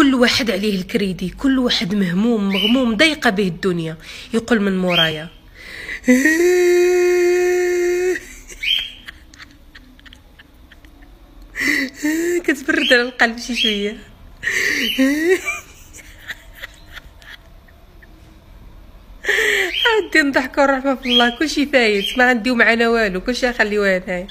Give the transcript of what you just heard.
كل واحد عليه الكريدي كل واحد مهموم مغموم ضيقة به الدنيا. يقول من مورايا. كتبرد على القلب شي شوية. عندي نضحك ونرحمة في الله. كلشي فايت ما عندي ومعنا والو. كلشي خليوه هنايا